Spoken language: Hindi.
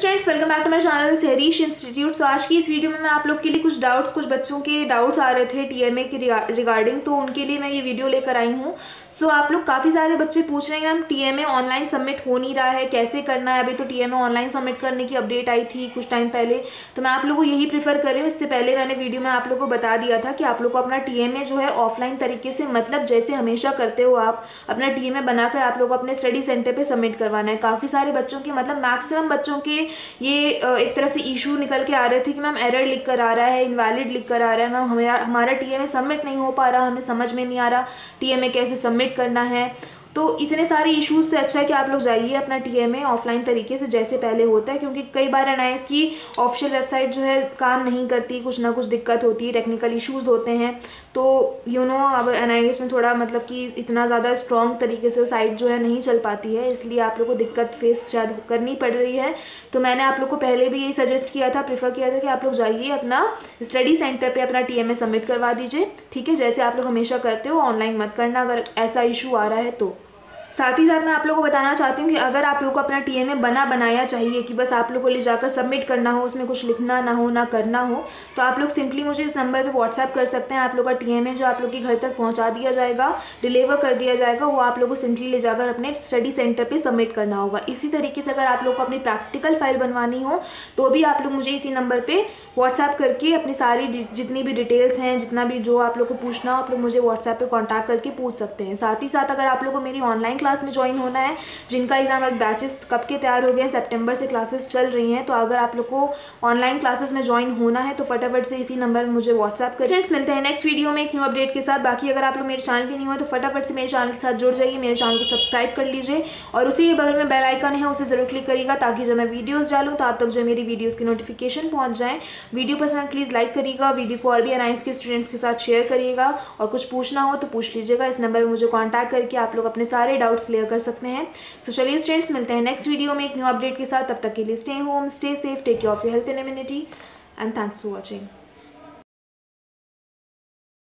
Friends welcome back to my channel Sahrish institute so आज की इस वीडियो में मैं आप लोग के लिए कुछ डाउट्स कुछ बच्चों के डाउट्स आ रहे थे टीएमए के रिगार्डिंग तो उनके लिए मैं ये वीडियो लेकर आई हूँ। सो so, आप लोग काफ़ी सारे बच्चे पूछ रहे हैं मैम टीएमए ऑनलाइन सबमिट हो नहीं रहा है कैसे करना है? अभी तो टीएमए ऑनलाइन सबमिट करने की अपडेट आई थी कुछ टाइम पहले। तो मैं आप लोगों को यही प्रीफर कर रही हूँ। इससे पहले मैंने वीडियो में आप लोग को बता दिया था कि आप लोग को अपना टी जो है ऑफलाइन तरीके से मतलब जैसे हमेशा करते हो आप अपना टीएमए बनाकर आप लोग अपने स्टडी सेंटर पर सबमिट करवाना है। काफ़ी सारे बच्चों के मतलब मैक्सिमम बच्चों के ये एक तरह से इशू निकल के आ रहे थे कि मैम एरर लिख कर आ रहा है इनवैलिड लिख कर आ रहा है, मैम हमारा हमारा टी सबमिट नहीं हो पा रहा, हमें समझ में नहीं आ रहा टी कैसे सबमिट करना है। तो इतने सारे इश्यूज़ से अच्छा है कि आप लोग जाइए अपना टी एम ऑफलाइन तरीके से, जैसे पहले होता है, क्योंकि कई बार एनआईएस की ऑफिशियल वेबसाइट जो है काम नहीं करती, कुछ ना कुछ दिक्कत होती है टेक्निकल इशूज़ होते हैं। तो यू नो अब एनआईएस में थोड़ा मतलब कि इतना ज़्यादा स्ट्रॉन्ग तरीके से साइट जो है नहीं चल पाती है, इसलिए आप लोग को दिक्कत फेस शायद करनी पड़ रही है। तो मैंने आप लोग को पहले भी यही सजेस्ट किया था प्रीफर किया था कि आप लोग जाइए अपना स्टडी सेंटर पर अपना टी सबमिट करवा दीजिए, ठीक है? जैसे आप लोग हमेशा करते हो ऑनलाइन मत करना, अगर ऐसा इशू आ रहा है तो। साथ ही साथ मैं आप लोगों को बताना चाहती हूँ कि अगर आप लोग को अपना टी बना बनाया चाहिए कि बस आप लोग को ले जाकर सबमिट करना हो, उसमें कुछ लिखना ना हो, ना करना हो तो आप लोग सिंपली मुझे इस नंबर पर व्हाट्सएप कर सकते हैं। आप लोग का टी जो आप लोग के घर तक पहुँचा दिया जाएगा डिलीवर कर दिया जाएगा, वो आप लोग को सिंपली ले जाकर अपने स्टडी सेंटर पर सबमिट करना होगा। इसी तरीके से अगर आप लोग को अपनी प्रैक्टिकल फ़ाइल बनवानी हो तो भी आप लोग मुझे इसी नंबर पर व्हाट्सएप करके अपनी सारी जितनी भी डिटेल्स हैं, जितना भी जो आप लोग को पूछना हो, आप लोग मुझे व्हाट्सएप पर कॉन्टैक्ट करके पूछ सकते हैं। साथ ही साथ अगर आप लोग को मेरी ऑनलाइन क्लास में ज्वाइन होना है, जिनका एग्ज़ाम अब बैचेस कब के तैयार हो गए हैं सेप्टेम्बर से क्लासेस चल रही हैं तो अगर आप लोग को ऑनलाइन क्लासेस में ज्वाइन होना है तो फटाफट से इसी नंबर मुझे व्हाट्सअप कर। फ्रेंड्स मिलते हैं नेक्स्ट वीडियो में एक न्यू अपडेट के साथ। बाकी अगर आप लोग मेरे चैनल पर नहीं हो तो फटाफट से मेरे चैनल के साथ जुड़ जाइए, मेरे चैनल को सब्सक्राइब कर लीजिए, और उसी के बगल में बेल आइकन है, उसे ज़रूर क्लिक करिएगा, ताकि जब मैं वीडियोज़ डालूँ तो आप तक जो मेरी वीडियोज़ की नोटिफिकेशन पहुँच जाए। वीडियो पसंद प्लीज़ लाइक करिएगा वीडियो को और भी अनाइंस के स्टूडेंट्स के साथ शेयर करिएगा, और कुछ पूछना हो तो पूछ लीजिएगा। इस नंबर पर मुझे कॉन्टैक्ट करके आप लोग अपने सारे डाउट्स क्लियर कर सकते हैं। सो चलिए स्टूडेंट्स मिलते हैं नेक्स्ट वीडियो में एक न्यू अपडेट के साथ। तब तक के लिए stay home stay safe take care of your health and immunity and thanks for watching